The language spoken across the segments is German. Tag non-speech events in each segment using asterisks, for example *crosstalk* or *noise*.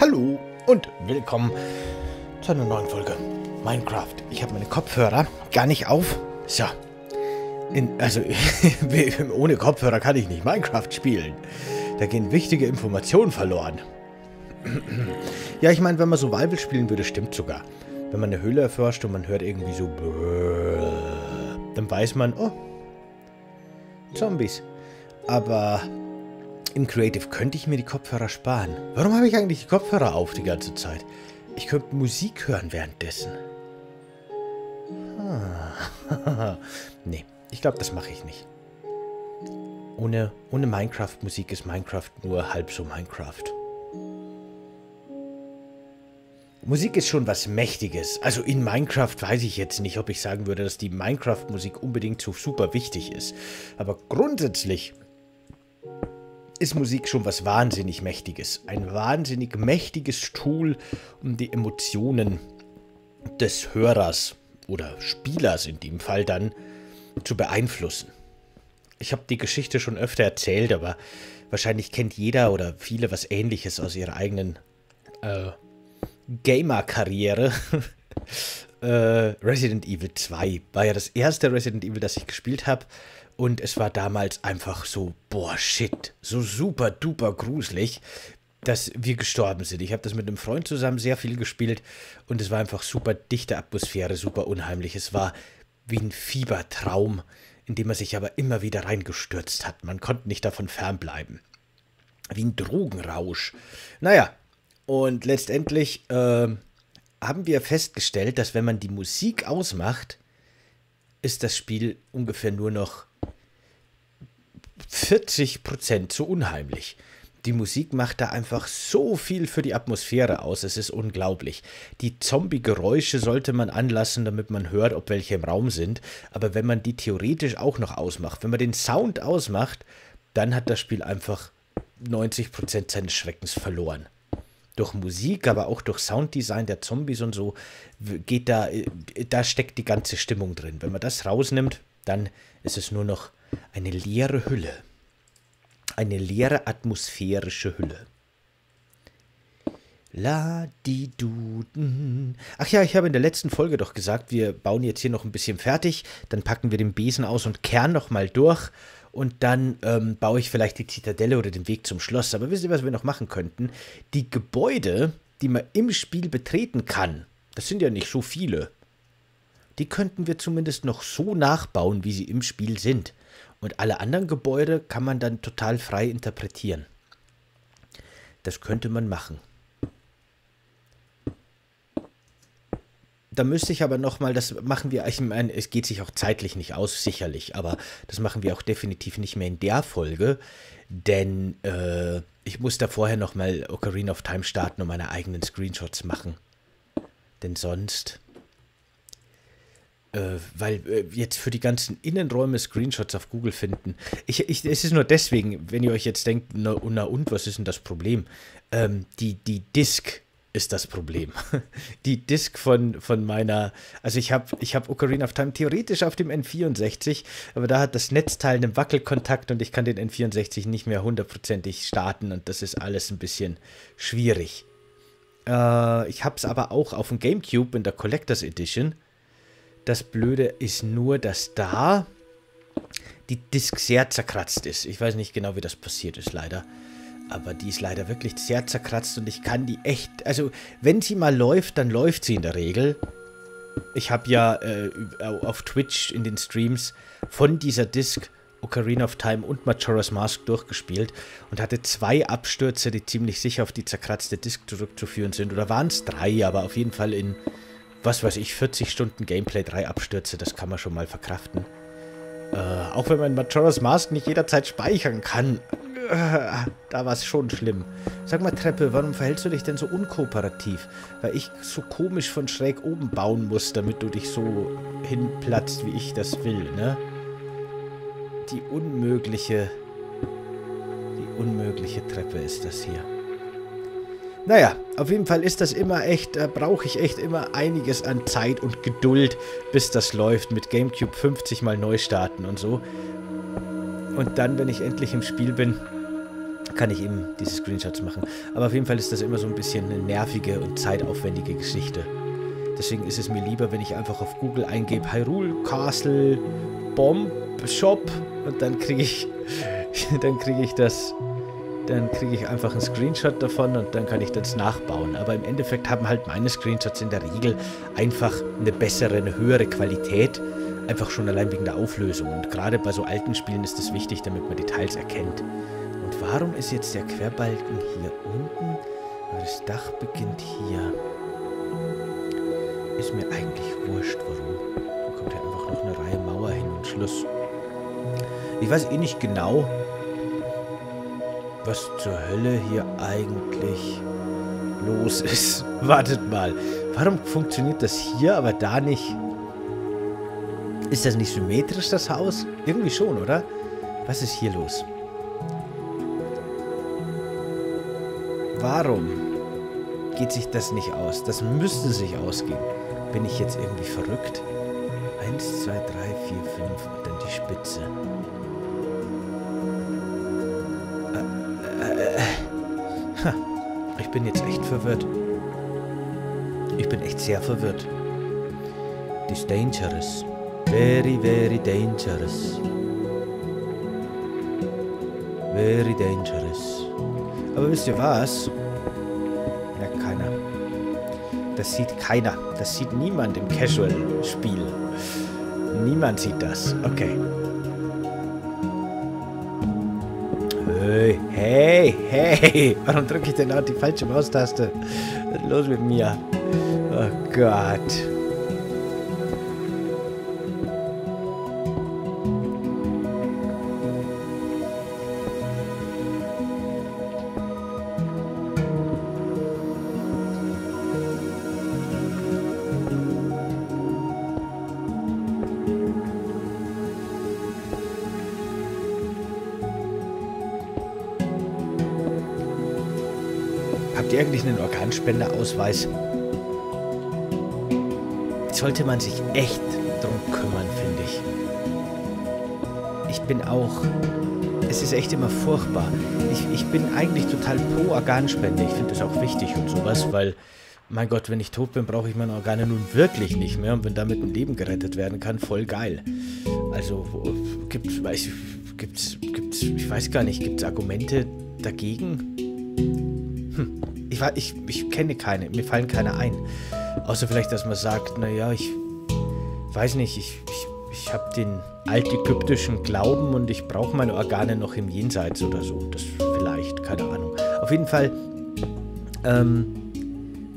Hallo und willkommen zu einer neuen Folge Minecraft. Ich habe meine Kopfhörer gar nicht auf. So. In, also, *laughs* ohne Kopfhörer kann ich nicht Minecraft spielen. Da gehen wichtige Informationen verloren. *clears throat* ja, ich meine, wenn man Survival spielen würde, stimmt sogar. Wenn man eine Höhle erforscht und man hört irgendwie so... Dann weiß man, oh, Zombies. Aber im Creative könnte ich mir die Kopfhörer sparen. Warum habe ich eigentlich die Kopfhörer auf die ganze Zeit? Ich könnte Musik hören währenddessen. Ah. *laughs* nee, ich glaube, das mache ich nicht. Ohne, ohne Minecraft-Musik ist Minecraft nur halb so Minecraft. Musik ist schon was Mächtiges. Also in Minecraft weiß ich jetzt nicht, ob ich sagen würde, dass die Minecraft-Musik unbedingt so super wichtig ist. Aber grundsätzlich ist Musik schon was wahnsinnig Mächtiges. Ein wahnsinnig mächtiges Tool, um die Emotionen des Hörers oder Spielers in dem Fall dann zu beeinflussen. Ich habe die Geschichte schon öfter erzählt, aber wahrscheinlich kennt jeder oder viele was ähnliches aus ihrer eigenen äh, Gamer-Karriere. *laughs* äh, Resident Evil 2 war ja das erste Resident Evil, das ich gespielt habe. Und es war damals einfach so, boah, shit, so super duper gruselig, dass wir gestorben sind. Ich habe das mit einem Freund zusammen sehr viel gespielt und es war einfach super dichte Atmosphäre, super unheimlich. Es war wie ein Fiebertraum, in dem man sich aber immer wieder reingestürzt hat. Man konnte nicht davon fernbleiben. Wie ein Drogenrausch. Naja, und letztendlich äh, haben wir festgestellt, dass wenn man die Musik ausmacht, ist das Spiel ungefähr nur noch 40 Prozent so unheimlich. Die Musik macht da einfach so viel für die Atmosphäre aus, es ist unglaublich. Die Zombie-Geräusche sollte man anlassen, damit man hört, ob welche im Raum sind. Aber wenn man die theoretisch auch noch ausmacht, wenn man den Sound ausmacht, dann hat das Spiel einfach 90 Prozent seines Schreckens verloren. Durch Musik, aber auch durch Sounddesign der Zombies und so, geht da, da steckt die ganze Stimmung drin. Wenn man das rausnimmt, dann ist es nur noch eine leere Hülle. Eine leere atmosphärische Hülle. La di du. Ach ja, ich habe in der letzten Folge doch gesagt, wir bauen jetzt hier noch ein bisschen fertig, dann packen wir den Besen aus und kehren noch mal durch und dann ähm, baue ich vielleicht die Zitadelle oder den Weg zum Schloss. Aber wisst ihr, was wir noch machen könnten? Die Gebäude, die man im Spiel betreten kann, das sind ja nicht so viele, die könnten wir zumindest noch so nachbauen, wie sie im Spiel sind. Und alle anderen Gebäude kann man dann total frei interpretieren. Das könnte man machen. Da müsste ich aber nochmal, das machen wir, ich meine, es geht sich auch zeitlich nicht aus, sicherlich, aber das machen wir auch definitiv nicht mehr in der Folge, denn äh, ich muss da vorher nochmal Ocarina of Time starten und meine eigenen Screenshots machen. Denn sonst weil äh, jetzt für die ganzen Innenräume Screenshots auf Google finden. Ich, ich, es ist nur deswegen, wenn ihr euch jetzt denkt, na, na und, was ist denn das Problem? Ähm, die, die Disk ist das Problem. *laughs* Die Disk von, von meiner, also ich habe ich hab Ocarina of Time theoretisch auf dem N64, aber da hat das Netzteil einen Wackelkontakt und ich kann den N64 nicht mehr hundertprozentig starten und das ist alles ein bisschen schwierig. Äh, ich habe es aber auch auf dem Gamecube in der Collectors Edition das Blöde ist nur, dass da die Disk sehr zerkratzt ist. Ich weiß nicht genau, wie das passiert ist, leider. Aber die ist leider wirklich sehr zerkratzt und ich kann die echt... Also, wenn sie mal läuft, dann läuft sie in der Regel. Ich habe ja äh, auf Twitch in den Streams von dieser Disk Ocarina of Time und Majora's Mask durchgespielt und hatte zwei Abstürze, die ziemlich sicher auf die zerkratzte Disk zurückzuführen sind. Oder waren es drei, aber auf jeden Fall in was weiß ich, 40 Stunden Gameplay, drei Abstürze, das kann man schon mal verkraften. Äh, auch wenn man Majora's Mask nicht jederzeit speichern kann, äh, da war es schon schlimm. Sag mal, Treppe, warum verhältst du dich denn so unkooperativ? Weil ich so komisch von schräg oben bauen muss, damit du dich so hinplatzt, wie ich das will, ne? Die unmögliche... Die unmögliche Treppe ist das hier. Naja, auf jeden Fall ist das immer echt, da brauche ich echt immer einiges an Zeit und Geduld, bis das läuft mit Gamecube 50 mal neu starten und so. Und dann, wenn ich endlich im Spiel bin, kann ich eben diese Screenshots machen. Aber auf jeden Fall ist das immer so ein bisschen eine nervige und zeitaufwendige Geschichte. Deswegen ist es mir lieber, wenn ich einfach auf Google eingebe Hyrule Castle Bomb Shop und dann kriege ich *laughs* dann kriege ich das dann kriege ich einfach einen Screenshot davon und dann kann ich das nachbauen. Aber im Endeffekt haben halt meine Screenshots in der Regel einfach eine bessere, eine höhere Qualität. Einfach schon allein wegen der Auflösung. Und gerade bei so alten Spielen ist es wichtig, damit man Details erkennt. Und warum ist jetzt der Querbalken hier unten? Das Dach beginnt hier. Ist mir eigentlich wurscht, warum. Da kommt ja einfach noch eine Reihe Mauer hin und Schluss. Ich weiß eh nicht genau, was zur Hölle hier eigentlich los ist. *laughs* Wartet mal. Warum funktioniert das hier, aber da nicht? Ist das nicht symmetrisch, das Haus? Irgendwie schon, oder? Was ist hier los? Warum geht sich das nicht aus? Das müsste sich ausgehen. Bin ich jetzt irgendwie verrückt? Eins, zwei, drei, vier, fünf und dann die Spitze. Ich bin jetzt echt verwirrt. Ich bin echt sehr verwirrt. This dangerous. Very, very dangerous. Very dangerous. Aber wisst ihr was? Ja, keiner. Das sieht keiner. Das sieht niemand im Casual-Spiel. Niemand sieht das. Okay. Hey, hey, hey. Warum drücke ich denn auch die falsche Maustaste? Was ist los mit mir? Oh Gott. Einen Organspendeausweis? Sollte man sich echt drum kümmern, finde ich. Ich bin auch... Es ist echt immer furchtbar. Ich, ich bin eigentlich total pro Organspende. Ich finde das auch wichtig und sowas, weil... Mein Gott, wenn ich tot bin, brauche ich meine Organe nun wirklich nicht mehr. Und wenn damit ein Leben gerettet werden kann, voll geil. Also, gibt's, weiß, gibt's, gibt's, ich weiß gar nicht, gibt es Argumente dagegen? Hm. Ich, ich, ich kenne keine, mir fallen keine ein. Außer vielleicht, dass man sagt, naja, ich weiß nicht, ich, ich, ich habe den altägyptischen Glauben und ich brauche meine Organe noch im Jenseits oder so. Das vielleicht, keine Ahnung. Auf jeden Fall, ähm,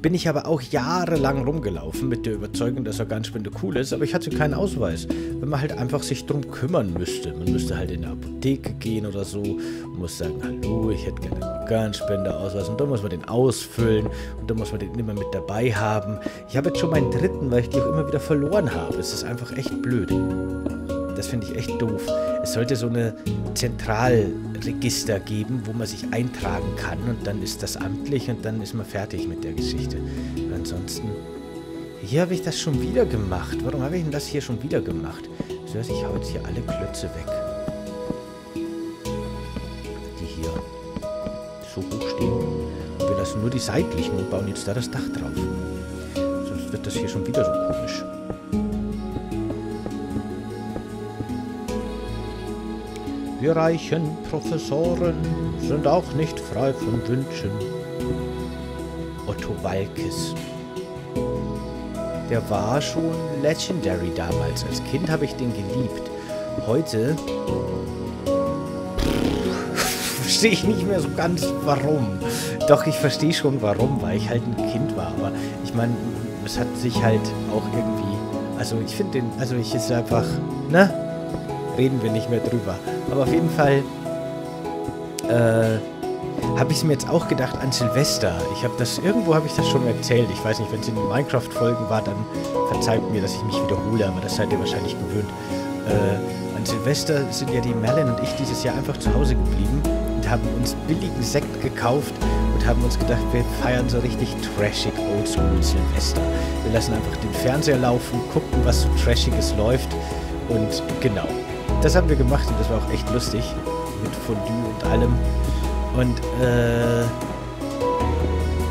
bin ich aber auch jahrelang rumgelaufen mit der Überzeugung, dass Organspende cool ist, aber ich hatte keinen Ausweis. Wenn man halt einfach sich drum kümmern müsste. Man müsste halt in eine Apotheke gehen oder so und muss sagen, hallo, ich hätte gerne einen Organspendeausweis und dann muss man den ausfüllen und dann muss man den immer mit dabei haben. Ich habe jetzt schon meinen dritten, weil ich die auch immer wieder verloren habe. Es ist einfach echt blöd. Das finde ich echt doof. Es sollte so eine Zentralregister geben, wo man sich eintragen kann und dann ist das amtlich und dann ist man fertig mit der Geschichte. Und ansonsten, hier habe ich das schon wieder gemacht. Warum habe ich denn das hier schon wieder gemacht? So, ich hau jetzt hier alle Klötze weg. Die hier so hoch stehen. Und wir lassen nur die seitlichen und bauen jetzt da das Dach drauf. Sonst wird das hier schon wieder so komisch. Wir reichen Professoren sind auch nicht frei von Wünschen. Otto Walkes. Der war schon legendary damals. Als Kind habe ich den geliebt. Heute verstehe ich nicht mehr so ganz warum. Doch, ich verstehe schon warum, weil ich halt ein Kind war. Aber ich meine, es hat sich halt auch irgendwie... Also ich finde den... Also ich ist einfach... Ne? Reden wir nicht mehr drüber. Aber auf jeden Fall äh, habe ich es mir jetzt auch gedacht an Silvester. Ich habe das, irgendwo habe ich das schon erzählt. Ich weiß nicht, wenn es in den Minecraft-Folgen war, dann verzeiht mir, dass ich mich wiederhole, aber das seid ihr wahrscheinlich gewöhnt. Äh, an Silvester sind ja die Merlin und ich dieses Jahr einfach zu Hause geblieben und haben uns billigen Sekt gekauft und haben uns gedacht, wir feiern so richtig trashig Oldschool Silvester. Wir lassen einfach den Fernseher laufen, gucken, was so trashiges läuft und genau. Das haben wir gemacht und das war auch echt lustig. Mit Fondue und allem. Und äh,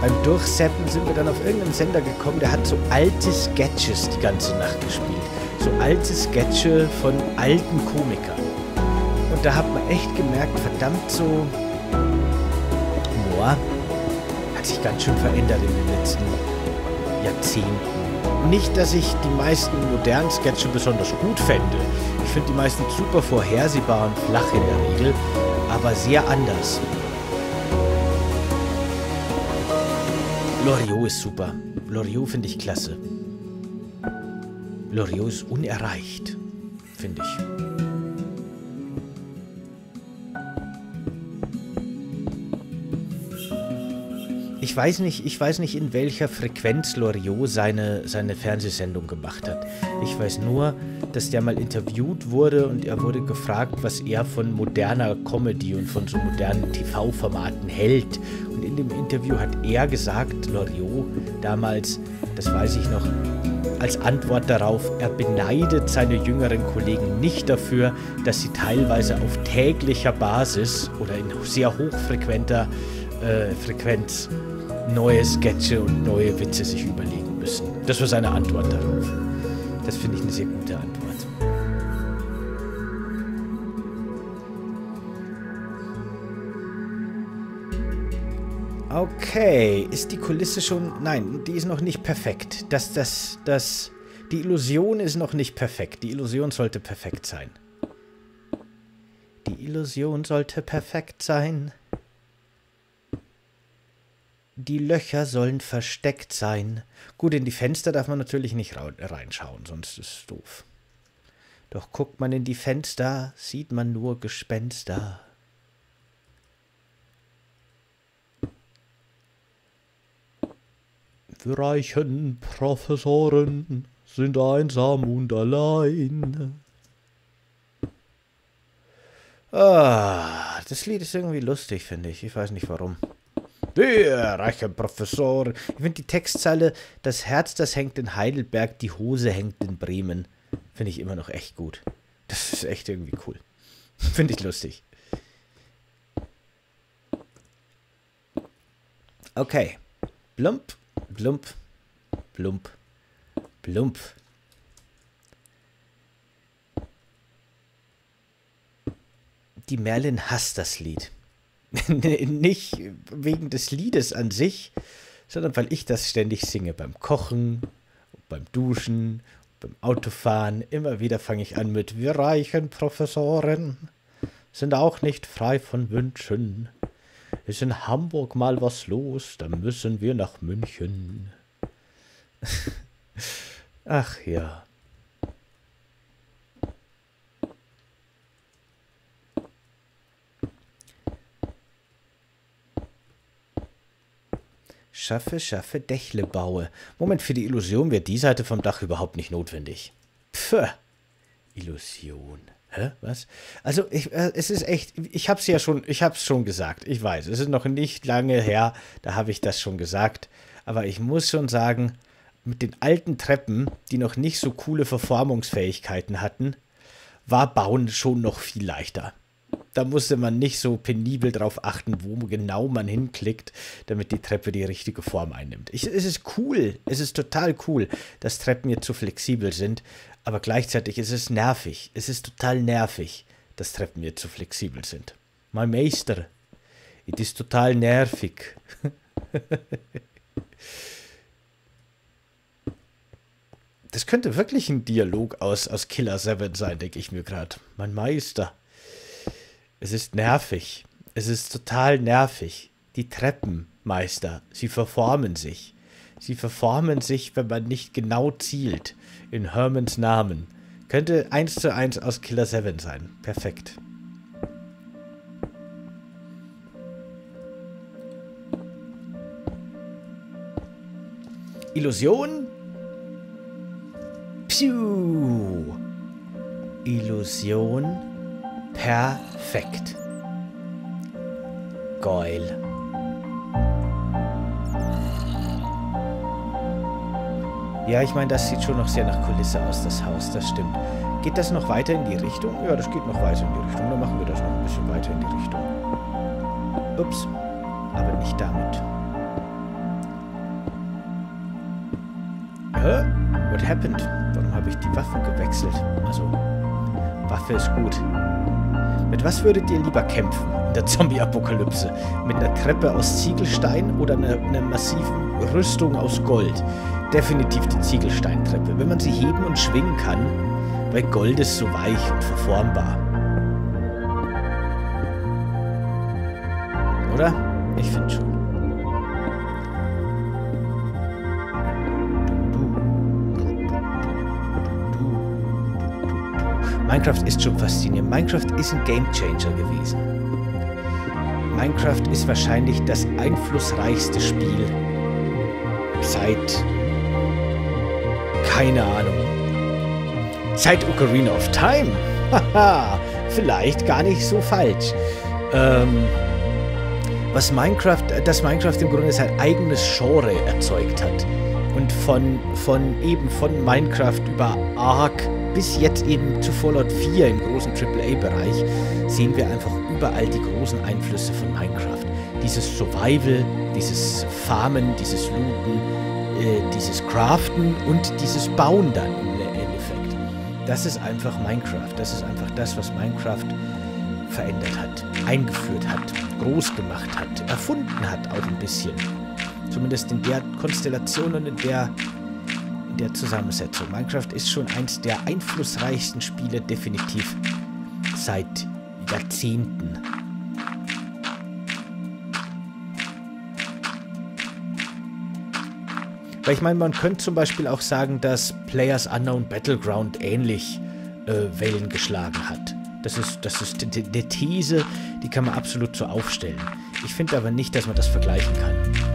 beim Durchseppen sind wir dann auf irgendeinen Sender gekommen, der hat so alte Sketches die ganze Nacht gespielt. So alte Sketche von alten Komikern. Und da hat man echt gemerkt, verdammt so, Humor hat sich ganz schön verändert in den letzten Jahrzehnten. Nicht, dass ich die meisten modernen Sketche besonders gut fände. Ich finde die meisten super vorhersehbar und flach in der Regel, aber sehr anders. Loriot ist super. Loriot finde ich klasse. Loriot ist unerreicht, finde ich. Ich weiß nicht, ich weiß nicht, in welcher Frequenz Loriot seine, seine Fernsehsendung gemacht hat. Ich weiß nur, dass der mal interviewt wurde und er wurde gefragt, was er von moderner Comedy und von so modernen TV-Formaten hält. Und in dem Interview hat er gesagt, Loriot damals, das weiß ich noch, als Antwort darauf, er beneidet seine jüngeren Kollegen nicht dafür, dass sie teilweise auf täglicher Basis oder in sehr hochfrequenter äh, Frequenz neue Sketche und neue Witze sich überlegen müssen. Das war seine Antwort darauf. Das finde ich eine sehr gute Antwort. Okay, ist die Kulisse schon... Nein, die ist noch nicht perfekt. Das, das, das... Die Illusion ist noch nicht perfekt. Die Illusion sollte perfekt sein. Die Illusion sollte perfekt sein. Die Löcher sollen versteckt sein. Gut, in die Fenster darf man natürlich nicht reinschauen, sonst ist es doof. Doch guckt man in die Fenster, sieht man nur Gespenster. Wir reichen Professoren sind einsam und allein. Ah, das Lied ist irgendwie lustig, finde ich. Ich weiß nicht warum. Wir reichen Professoren. Ich finde die Textzeile, das Herz, das hängt in Heidelberg, die Hose hängt in Bremen. Finde ich immer noch echt gut. Das ist echt irgendwie cool. Finde ich lustig. Okay. Blump. Blump, blump, blump. Die Merlin hasst das Lied. *laughs* Nicht wegen des Liedes an sich, sondern weil ich das ständig singe. Beim Kochen, beim Duschen, beim Autofahren. Immer wieder fange ich an mit Wir reichen Professoren sind auch nicht frei von Wünschen. Ist in Hamburg mal was los, dann müssen wir nach München. *laughs* Ach ja. Schaffe, schaffe, Dächle baue. Moment, für die Illusion wäre die Seite vom Dach überhaupt nicht notwendig. Pfff. Illusion. Hä? Was? Also, ich, äh, es ist echt, ich hab's ja schon, ich hab's schon gesagt. Ich weiß, es ist noch nicht lange her, da habe ich das schon gesagt. Aber ich muss schon sagen, mit den alten Treppen, die noch nicht so coole Verformungsfähigkeiten hatten, war Bauen schon noch viel leichter. Da musste man nicht so penibel drauf achten, wo genau man hinklickt, damit die Treppe die richtige Form einnimmt. Ich, es ist cool, es ist total cool, dass Treppen jetzt so flexibel sind, aber gleichzeitig ist es nervig. Es ist total nervig, dass Treppen jetzt so flexibel sind. Mein Meister, es ist total nervig. *laughs* das könnte wirklich ein Dialog aus, aus Killer 7 sein, denke ich mir gerade. Mein Meister. Es ist nervig. Es ist total nervig. Die Treppenmeister, sie verformen sich. Sie verformen sich, wenn man nicht genau zielt. In Hermans Namen. Könnte eins zu eins aus Killer 7 sein. Perfekt. Illusion? Piu. Illusion. Perfekt. Geil. Ja, ich meine, das sieht schon noch sehr nach Kulisse aus, das Haus, das stimmt. Geht das noch weiter in die Richtung? Ja, das geht noch weiter in die Richtung. Dann machen wir das noch ein bisschen weiter in die Richtung. Ups, aber nicht damit. Hä? What happened? Warum habe ich die Waffen gewechselt? Also, Waffe ist gut. Mit was würdet ihr lieber kämpfen in der Zombie-Apokalypse? Mit einer Treppe aus Ziegelstein oder einer, einer massiven Rüstung aus Gold? Definitiv die Ziegelsteintreppe, wenn man sie heben und schwingen kann, weil Gold ist so weich und verformbar. Oder? Ich finde schon. Minecraft ist schon faszinierend. Minecraft ist ein Gamechanger gewesen. Minecraft ist wahrscheinlich das einflussreichste Spiel seit keine Ahnung. Seit Ocarina of Time. *laughs* Haha, vielleicht gar nicht so falsch. Ähm, was Minecraft, dass Minecraft im Grunde sein eigenes Genre erzeugt hat. Und von, von eben von Minecraft über Ark bis jetzt eben zu Fallout 4 im großen AAA-Bereich sehen wir einfach überall die großen Einflüsse von Minecraft. Dieses Survival, dieses Farmen, dieses Looten, äh, dieses Craften und dieses Bauen dann im Endeffekt. Das ist einfach Minecraft. Das ist einfach das, was Minecraft verändert hat, eingeführt hat, groß gemacht hat, erfunden hat auch ein bisschen. Zumindest in der Konstellation und in der der Zusammensetzung. Minecraft ist schon eins der einflussreichsten Spiele definitiv seit Jahrzehnten. Weil ich meine, man könnte zum Beispiel auch sagen, dass Players Unknown Battleground ähnlich äh, Wellen geschlagen hat. Das ist, das ist eine These, die kann man absolut so aufstellen. Ich finde aber nicht, dass man das vergleichen kann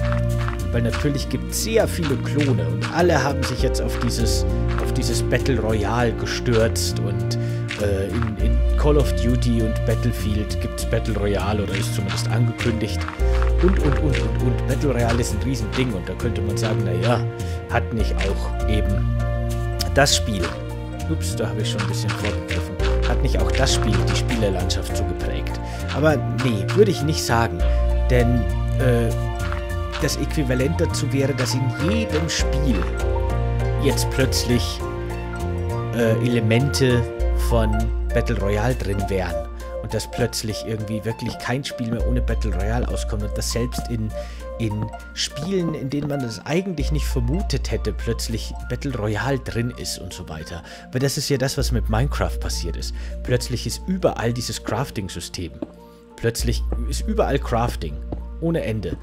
weil natürlich gibt es sehr viele Klone und alle haben sich jetzt auf dieses, auf dieses Battle Royale gestürzt und äh, in, in, Call of Duty und Battlefield gibt es Battle Royale oder ist zumindest angekündigt und, und, und, und, und. Battle Royale ist ein Riesending und da könnte man sagen, naja, hat nicht auch eben das Spiel, ups, da habe ich schon ein bisschen vorgegriffen, hat nicht auch das Spiel die Spielerlandschaft so geprägt. Aber nee, würde ich nicht sagen, denn äh, das Äquivalent dazu wäre, dass in jedem Spiel jetzt plötzlich äh, Elemente von Battle Royale drin wären. Und dass plötzlich irgendwie wirklich kein Spiel mehr ohne Battle Royale auskommt. Und dass selbst in, in Spielen, in denen man das eigentlich nicht vermutet hätte, plötzlich Battle Royale drin ist und so weiter. Weil das ist ja das, was mit Minecraft passiert ist. Plötzlich ist überall dieses Crafting-System. Plötzlich ist überall Crafting. Ohne Ende.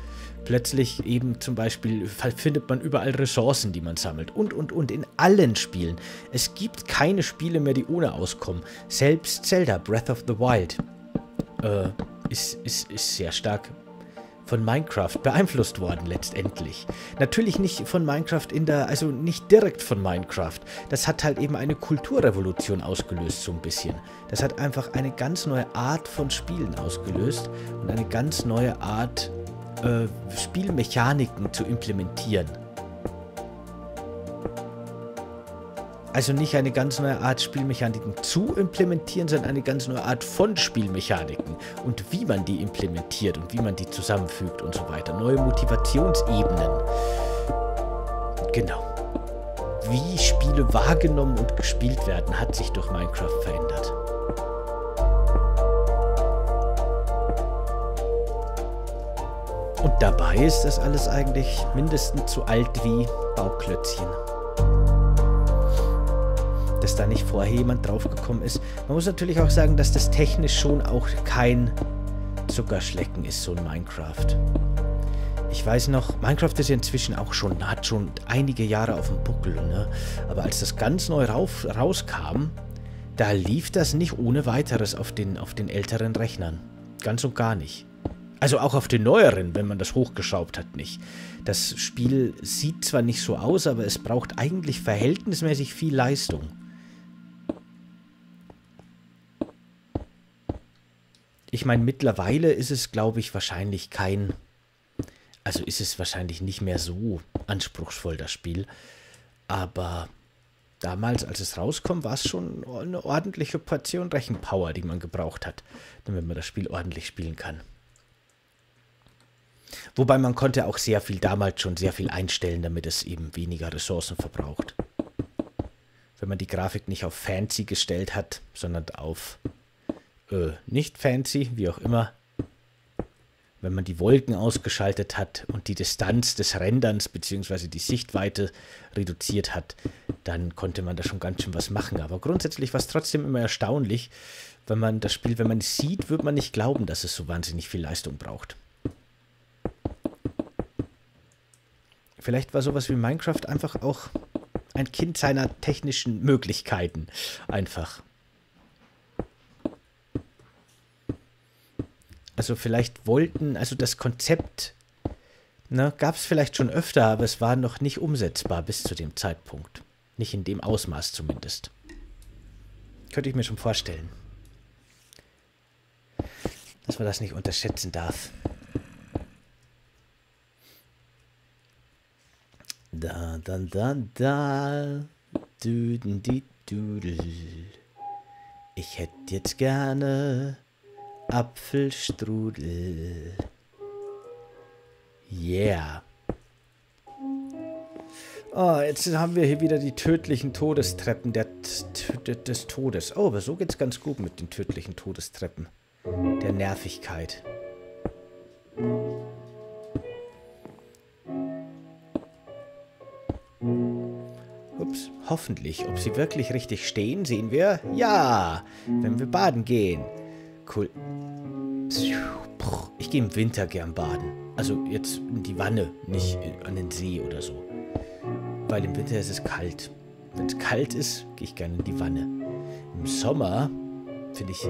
Plötzlich eben zum Beispiel findet man überall Ressourcen, die man sammelt und, und, und in allen Spielen. Es gibt keine Spiele mehr, die ohne auskommen. Selbst Zelda Breath of the Wild äh, ist, ist, ist sehr stark von Minecraft beeinflusst worden letztendlich. Natürlich nicht von Minecraft in der, also nicht direkt von Minecraft. Das hat halt eben eine Kulturrevolution ausgelöst so ein bisschen. Das hat einfach eine ganz neue Art von Spielen ausgelöst und eine ganz neue Art äh, Spielmechaniken zu implementieren. Also nicht eine ganz neue Art Spielmechaniken zu implementieren, sondern eine ganz neue Art von Spielmechaniken und wie man die implementiert und wie man die zusammenfügt und so weiter. Neue Motivationsebenen. Genau. Wie Spiele wahrgenommen und gespielt werden, hat sich durch Minecraft verändert. Und dabei ist das alles eigentlich mindestens so alt wie Bauklötzchen. Dass da nicht vorher jemand draufgekommen ist. Man muss natürlich auch sagen, dass das technisch schon auch kein Zuckerschlecken ist, so ein Minecraft. Ich weiß noch, Minecraft ist ja inzwischen auch schon, hat schon einige Jahre auf dem Buckel, ne? Aber als das ganz neu rauf, rauskam, da lief das nicht ohne weiteres auf den, auf den älteren Rechnern. Ganz und gar nicht. Also auch auf den neueren, wenn man das hochgeschraubt hat, nicht. Das Spiel sieht zwar nicht so aus, aber es braucht eigentlich verhältnismäßig viel Leistung. Ich meine, mittlerweile ist es, glaube ich, wahrscheinlich kein... Also ist es wahrscheinlich nicht mehr so anspruchsvoll, das Spiel. Aber damals, als es rauskommt, war es schon eine ordentliche Portion Rechenpower, die man gebraucht hat, damit man das Spiel ordentlich spielen kann. Wobei man konnte auch sehr viel damals schon sehr viel einstellen, damit es eben weniger Ressourcen verbraucht. Wenn man die Grafik nicht auf fancy gestellt hat, sondern auf äh, nicht fancy, wie auch immer. Wenn man die Wolken ausgeschaltet hat und die Distanz des Renderns bzw. die Sichtweite reduziert hat, dann konnte man da schon ganz schön was machen. Aber grundsätzlich war es trotzdem immer erstaunlich, wenn man das Spiel, wenn man es sieht, wird man nicht glauben, dass es so wahnsinnig viel Leistung braucht. Vielleicht war sowas wie Minecraft einfach auch ein Kind seiner technischen Möglichkeiten. Einfach. Also vielleicht wollten, also das Konzept ne, gab es vielleicht schon öfter, aber es war noch nicht umsetzbar bis zu dem Zeitpunkt. Nicht in dem Ausmaß zumindest. Könnte ich mir schon vorstellen. Dass man das nicht unterschätzen darf. Da, da, da, da. Düden, die Dudel. Ich hätte jetzt gerne Apfelstrudel. Yeah. Oh, jetzt haben wir hier wieder die tödlichen Todestreppen der, des Todes. Oh, aber so geht's ganz gut mit den tödlichen Todestreppen. Der Nervigkeit. Hoffentlich. Ob sie wirklich richtig stehen, sehen wir. Ja, wenn wir baden gehen. Cool. Ich gehe im Winter gern baden. Also jetzt in die Wanne, nicht an den See oder so. Weil im Winter ist es kalt. Wenn es kalt ist, gehe ich gerne in die Wanne. Im Sommer finde ich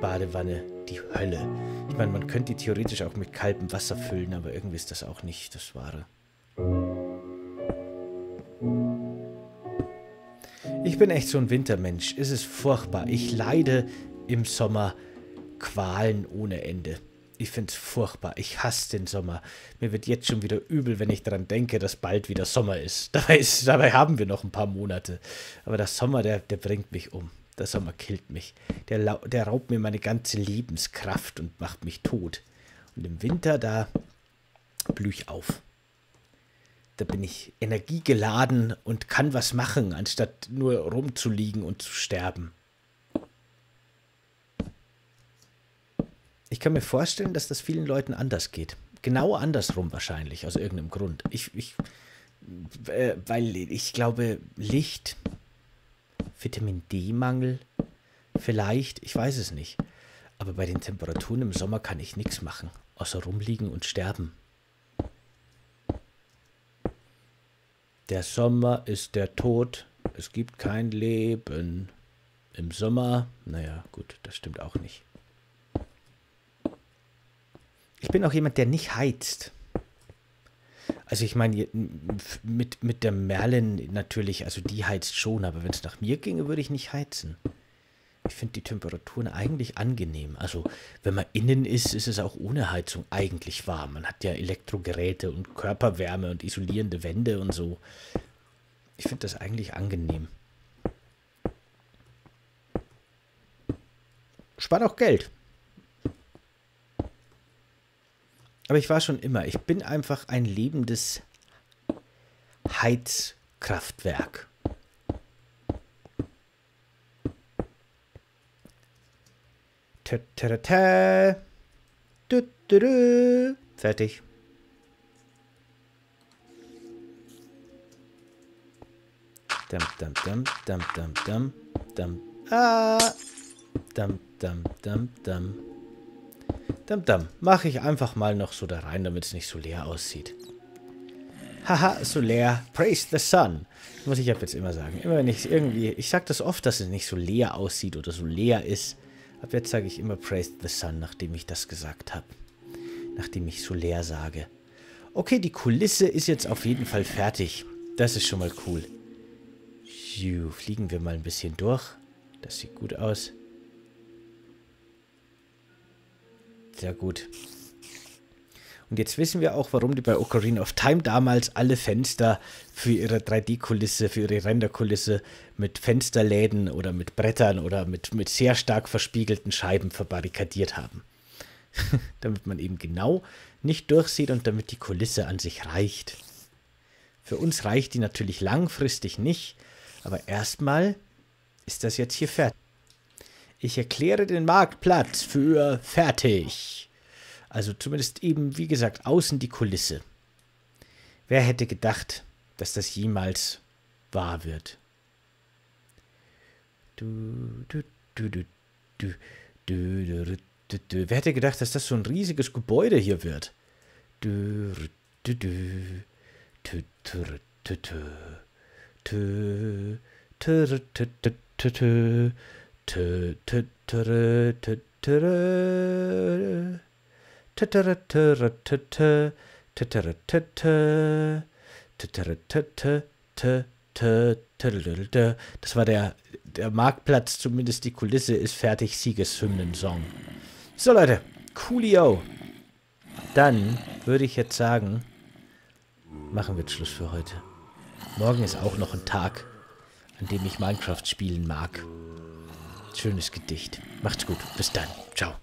Badewanne die Hölle. Ich meine, man könnte die theoretisch auch mit kaltem Wasser füllen, aber irgendwie ist das auch nicht das Wahre. Ich bin echt so ein Wintermensch. Es ist furchtbar. Ich leide im Sommer Qualen ohne Ende. Ich finde es furchtbar. Ich hasse den Sommer. Mir wird jetzt schon wieder übel, wenn ich daran denke, dass bald wieder Sommer ist. *laughs* Dabei, ist, dabei haben wir noch ein paar Monate. Aber der Sommer, der, der bringt mich um. Der Sommer killt mich. Der, der raubt mir meine ganze Lebenskraft und macht mich tot. Und im Winter, da blühe ich auf. Da bin ich energiegeladen und kann was machen, anstatt nur rumzuliegen und zu sterben. Ich kann mir vorstellen, dass das vielen Leuten anders geht. Genau andersrum wahrscheinlich, aus irgendeinem Grund. Ich, ich, äh, weil ich glaube, Licht, Vitamin D-Mangel, vielleicht, ich weiß es nicht. Aber bei den Temperaturen im Sommer kann ich nichts machen, außer rumliegen und sterben. Der Sommer ist der Tod, es gibt kein Leben. Im Sommer, naja, gut, das stimmt auch nicht. Ich bin auch jemand, der nicht heizt. Also ich meine, mit, mit der Merlin natürlich, also die heizt schon, aber wenn es nach mir ginge, würde ich nicht heizen. Ich finde die Temperaturen eigentlich angenehm. Also wenn man innen ist, ist es auch ohne Heizung eigentlich warm. Man hat ja Elektrogeräte und Körperwärme und isolierende Wände und so. Ich finde das eigentlich angenehm. Spart auch Geld. Aber ich war schon immer, ich bin einfach ein lebendes Heizkraftwerk. Ta -ta -ta du, du, du. Fertig. Dum, dum, dum, dum, dum, dum, dum. Ah. Dum, dum, dum, dum. Dam, dam. Mache ich einfach mal noch so da rein, damit es nicht so leer aussieht. Haha, so leer. Praise the sun. Muss ich jetzt immer sagen. Immer wenn ich irgendwie... Ich sage das oft, dass es nicht so leer aussieht oder so leer ist. Ab jetzt sage ich immer Praise the sun, nachdem ich das gesagt habe. Nachdem ich so leer sage. Okay, die Kulisse ist jetzt auf jeden Fall fertig. Das ist schon mal cool. fliegen wir mal ein bisschen durch. Das sieht gut aus. Sehr gut. Und jetzt wissen wir auch, warum die bei Ocarina of Time damals alle Fenster für ihre 3D-Kulisse, für ihre Renderkulisse mit Fensterläden oder mit Brettern oder mit, mit sehr stark verspiegelten Scheiben verbarrikadiert haben. *laughs* damit man eben genau nicht durchsieht und damit die Kulisse an sich reicht. Für uns reicht die natürlich langfristig nicht, aber erstmal ist das jetzt hier fertig. Ich erkläre den Marktplatz für fertig. Also zumindest eben, wie gesagt, außen die Kulisse. Wer hätte gedacht, dass das jemals wahr wird? Du, du, du, du, du, du, du, du, du. Wer hätte gedacht, dass das so ein riesiges Gebäude hier wird? Du, du, du, du, du, du, du, du, du, du, du, das war der, der Marktplatz, zumindest die Kulisse ist fertig, Siegeshymnen-Song. So Leute, coolio. Dann würde ich jetzt sagen, machen wir Schluss für heute. Morgen ist auch noch ein Tag an dem ich Minecraft spielen mag. Schönes Gedicht. Macht's gut. Bis dann. Ciao.